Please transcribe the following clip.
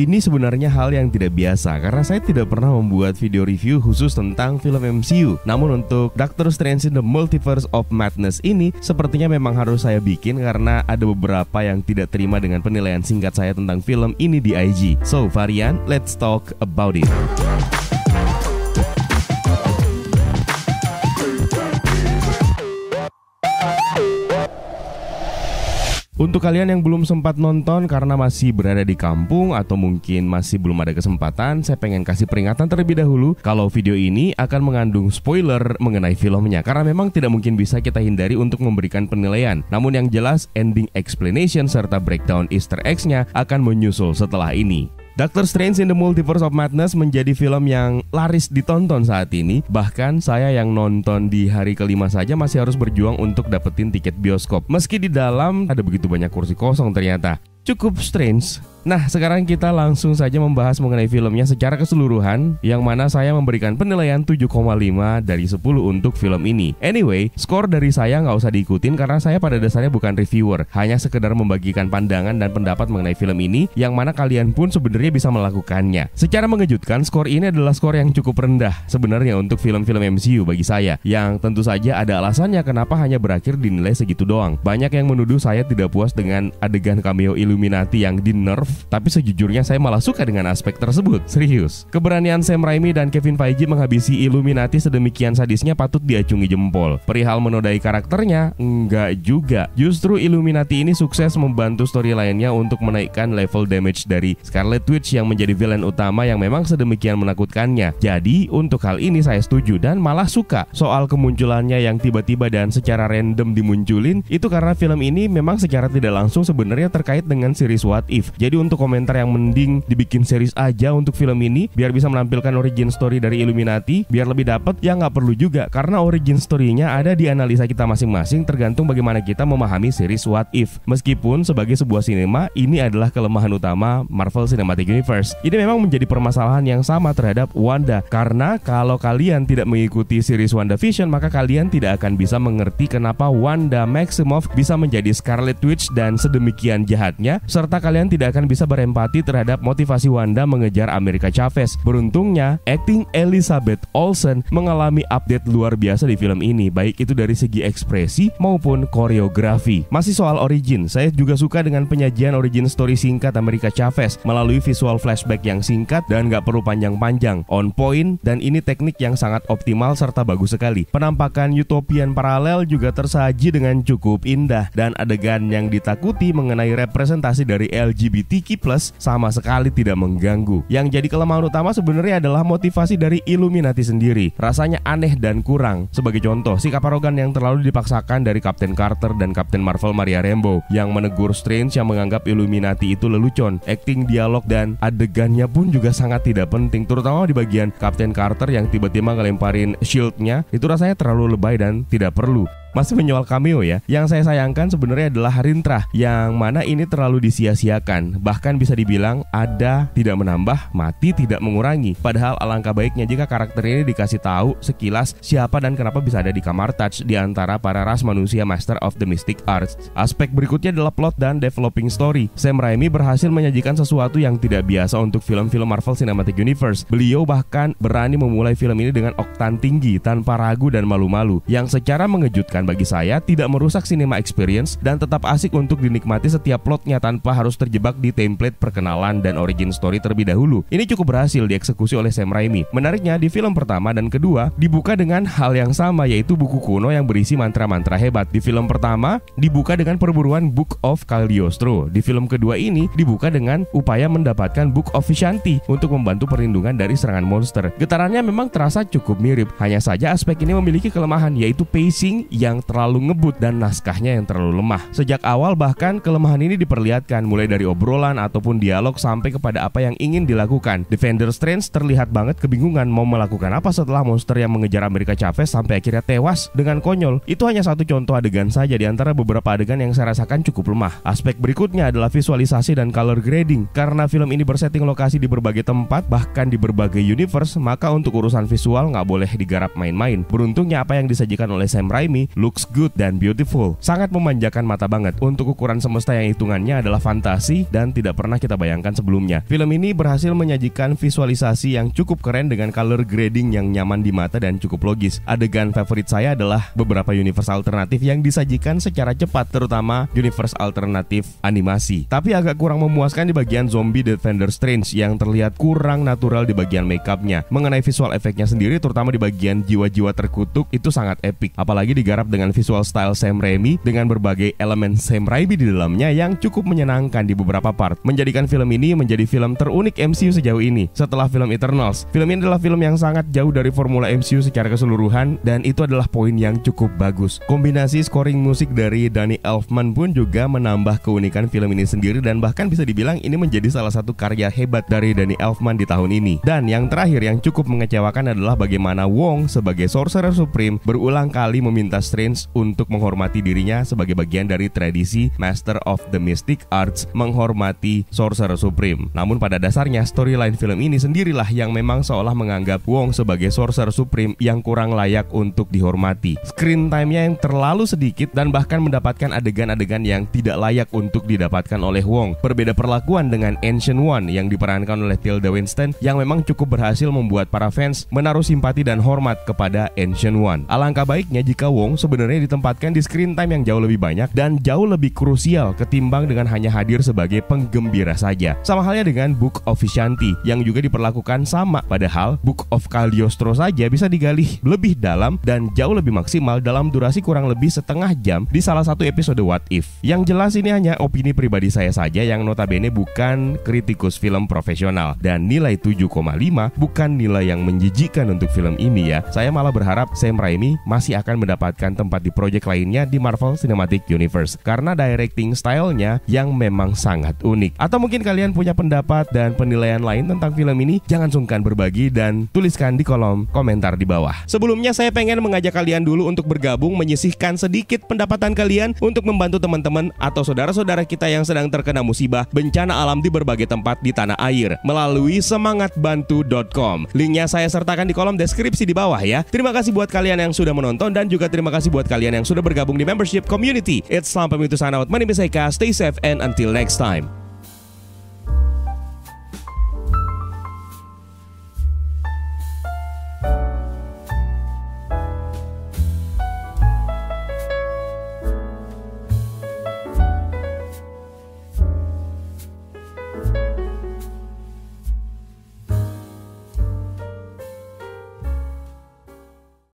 Ini sebenarnya hal yang tidak biasa karena saya tidak pernah membuat video review khusus tentang film MCU. Namun untuk Doctor Strange in the Multiverse of Madness ini sepertinya memang harus saya bikin karena ada beberapa yang tidak terima dengan penilaian singkat saya tentang film ini di IG. So, varian, let's talk about it. Untuk kalian yang belum sempat nonton karena masih berada di kampung atau mungkin masih belum ada kesempatan, saya pengen kasih peringatan terlebih dahulu kalau video ini akan mengandung spoiler mengenai filmnya karena memang tidak mungkin bisa kita hindari untuk memberikan penilaian. Namun yang jelas ending explanation serta breakdown easter eggs-nya akan menyusul setelah ini. Doctor Strange in the Multiverse of Madness menjadi film yang laris ditonton saat ini. Bahkan saya yang nonton di hari kelima saja masih harus berjuang untuk dapetin tiket bioskop. Meski di dalam ada begitu banyak kursi kosong ternyata. Cukup strange Nah, sekarang kita langsung saja membahas mengenai filmnya secara keseluruhan yang mana saya memberikan penilaian 7,5 dari 10 untuk film ini. Anyway, skor dari saya nggak usah diikutin karena saya pada dasarnya bukan reviewer, hanya sekedar membagikan pandangan dan pendapat mengenai film ini yang mana kalian pun sebenarnya bisa melakukannya. Secara mengejutkan, skor ini adalah skor yang cukup rendah sebenarnya untuk film-film MCU bagi saya, yang tentu saja ada alasannya kenapa hanya berakhir dinilai segitu doang. Banyak yang menuduh saya tidak puas dengan adegan cameo Illuminati yang di nerf tapi sejujurnya saya malah suka dengan aspek tersebut. Serius. Keberanian Sam Raimi dan Kevin Feige menghabisi Illuminati sedemikian sadisnya patut diacungi jempol. Perihal menodai karakternya, enggak juga. Justru Illuminati ini sukses membantu story lainnya untuk menaikkan level damage dari Scarlet Witch yang menjadi villain utama yang memang sedemikian menakutkannya. Jadi, untuk hal ini saya setuju dan malah suka soal kemunculannya yang tiba-tiba dan secara random dimunculin itu karena film ini memang secara tidak langsung sebenarnya terkait dengan series What If. Jadi untuk komentar yang mending dibikin series aja untuk film ini biar bisa menampilkan origin story dari Illuminati biar lebih dapat ya nggak perlu juga karena origin story-nya ada di analisa kita masing-masing tergantung bagaimana kita memahami series What If. Meskipun sebagai sebuah sinema ini adalah kelemahan utama Marvel Cinematic Universe. Ini memang menjadi permasalahan yang sama terhadap Wanda karena kalau kalian tidak mengikuti series WandaVision maka kalian tidak akan bisa mengerti kenapa Wanda Maximoff bisa menjadi Scarlet Witch dan sedemikian jahatnya serta kalian tidak akan bisa berempati terhadap motivasi Wanda mengejar Amerika Chavez. Beruntungnya, acting Elizabeth Olsen mengalami update luar biasa di film ini, baik itu dari segi ekspresi maupun koreografi. Masih soal origin, saya juga suka dengan penyajian origin story singkat Amerika Chavez melalui visual flashback yang singkat dan gak perlu panjang-panjang, on point, dan ini teknik yang sangat optimal serta bagus sekali. Penampakan utopian paralel juga tersaji dengan cukup indah dan adegan yang ditakuti mengenai representasi dari LGBT Plus sama sekali tidak mengganggu. Yang jadi kelemahan utama sebenarnya adalah motivasi dari Illuminati sendiri. Rasanya aneh dan kurang. Sebagai contoh, sikap arogan yang terlalu dipaksakan dari Captain Carter dan Captain Marvel Maria Rambeau yang menegur Strange yang menganggap Illuminati itu lelucon. Acting dialog dan adegannya pun juga sangat tidak penting, terutama di bagian Captain Carter yang tiba-tiba ngelemparin shieldnya. Itu rasanya terlalu lebay dan tidak perlu. Masih menyoal cameo ya. Yang saya sayangkan sebenarnya adalah Harintra yang mana ini terlalu disia-siakan. Bahkan bisa dibilang ada tidak menambah, mati tidak mengurangi. Padahal alangkah baiknya jika karakter ini dikasih tahu sekilas siapa dan kenapa bisa ada di kamar touch di antara para ras manusia Master of the Mystic Arts. Aspek berikutnya adalah plot dan developing story. Sam Raimi berhasil menyajikan sesuatu yang tidak biasa untuk film-film Marvel Cinematic Universe. Beliau bahkan berani memulai film ini dengan oktan tinggi tanpa ragu dan malu-malu yang secara mengejutkan bagi saya tidak merusak cinema experience dan tetap asik untuk dinikmati setiap plotnya tanpa harus terjebak di template perkenalan dan origin story terlebih dahulu. Ini cukup berhasil dieksekusi oleh Sam Raimi. Menariknya di film pertama dan kedua dibuka dengan hal yang sama yaitu buku kuno yang berisi mantra-mantra hebat. Di film pertama dibuka dengan perburuan Book of Cagliostro. Di film kedua ini dibuka dengan upaya mendapatkan Book of Vishanti untuk membantu perlindungan dari serangan monster. Getarannya memang terasa cukup mirip, hanya saja aspek ini memiliki kelemahan yaitu pacing yang yang terlalu ngebut dan naskahnya yang terlalu lemah. Sejak awal bahkan kelemahan ini diperlihatkan mulai dari obrolan ataupun dialog sampai kepada apa yang ingin dilakukan. Defender Strange terlihat banget kebingungan mau melakukan apa setelah monster yang mengejar Amerika Chavez sampai akhirnya tewas dengan konyol. Itu hanya satu contoh adegan saja di antara beberapa adegan yang saya rasakan cukup lemah. Aspek berikutnya adalah visualisasi dan color grading. Karena film ini bersetting lokasi di berbagai tempat, bahkan di berbagai universe, maka untuk urusan visual nggak boleh digarap main-main. Beruntungnya apa yang disajikan oleh Sam Raimi looks good dan beautiful. Sangat memanjakan mata banget. Untuk ukuran semesta yang hitungannya adalah fantasi dan tidak pernah kita bayangkan sebelumnya. Film ini berhasil menyajikan visualisasi yang cukup keren dengan color grading yang nyaman di mata dan cukup logis. Adegan favorit saya adalah beberapa universe alternatif yang disajikan secara cepat, terutama universe alternatif animasi. Tapi agak kurang memuaskan di bagian zombie Defender Strange yang terlihat kurang natural di bagian makeupnya. Mengenai visual efeknya sendiri, terutama di bagian jiwa-jiwa terkutuk itu sangat epic. Apalagi digarap dengan visual style Sam Raimi dengan berbagai elemen Sam Raimi di dalamnya yang cukup menyenangkan di beberapa part, menjadikan film ini menjadi film terunik MCU sejauh ini. Setelah film Eternals, film ini adalah film yang sangat jauh dari formula MCU secara keseluruhan dan itu adalah poin yang cukup bagus. Kombinasi scoring musik dari Danny Elfman pun juga menambah keunikan film ini sendiri dan bahkan bisa dibilang ini menjadi salah satu karya hebat dari Danny Elfman di tahun ini. Dan yang terakhir yang cukup mengecewakan adalah bagaimana Wong sebagai Sorcerer Supreme berulang kali meminta untuk menghormati dirinya sebagai bagian dari tradisi Master of the Mystic Arts menghormati Sorcerer Supreme. Namun pada dasarnya storyline film ini sendirilah yang memang seolah menganggap Wong sebagai Sorcerer Supreme yang kurang layak untuk dihormati. Screen time-nya yang terlalu sedikit dan bahkan mendapatkan adegan-adegan yang tidak layak untuk didapatkan oleh Wong. Berbeda perlakuan dengan Ancient One yang diperankan oleh Tilda Winston yang memang cukup berhasil membuat para fans menaruh simpati dan hormat kepada Ancient One. Alangkah baiknya jika Wong sebenarnya ditempatkan di screen time yang jauh lebih banyak dan jauh lebih krusial ketimbang dengan hanya hadir sebagai penggembira saja. Sama halnya dengan Book of Vishanti yang juga diperlakukan sama. Padahal Book of Cagliostro saja bisa digali lebih dalam dan jauh lebih maksimal dalam durasi kurang lebih setengah jam di salah satu episode What If. Yang jelas ini hanya opini pribadi saya saja yang notabene bukan kritikus film profesional dan nilai 7,5 bukan nilai yang menjijikan untuk film ini ya. Saya malah berharap Sam Raimi masih akan mendapatkan tempat di proyek lainnya di Marvel Cinematic Universe karena directing stylenya yang memang sangat unik. Atau mungkin kalian punya pendapat dan penilaian lain tentang film ini? Jangan sungkan berbagi dan tuliskan di kolom komentar di bawah. Sebelumnya saya pengen mengajak kalian dulu untuk bergabung menyisihkan sedikit pendapatan kalian untuk membantu teman-teman atau saudara-saudara kita yang sedang terkena musibah bencana alam di berbagai tempat di tanah air melalui semangatbantu.com. Linknya saya sertakan di kolom deskripsi di bawah ya. Terima kasih buat kalian yang sudah menonton dan juga terima kasih buat kalian yang sudah bergabung di membership community. It's Slam pamit sign out. My name. Stay safe and until next time.